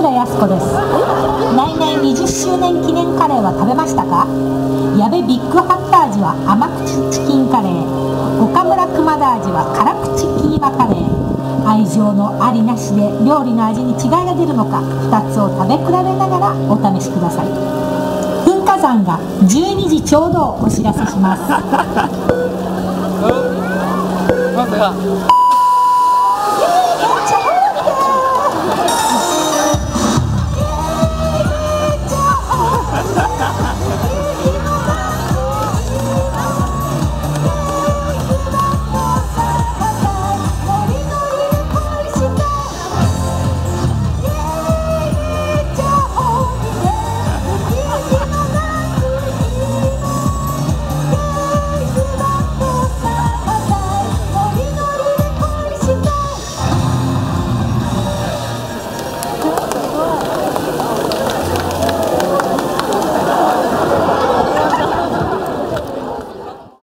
浦靖子です来年20周年記念カレーは食べましたか矢部ビッグハッター味は甘口チキンカレー岡村熊田味は辛口キーマカレー愛情のありなしで料理の味に違い。が出るのか2つを食べ比べながらお試しください。噴火山が12時ちょうどお知らせします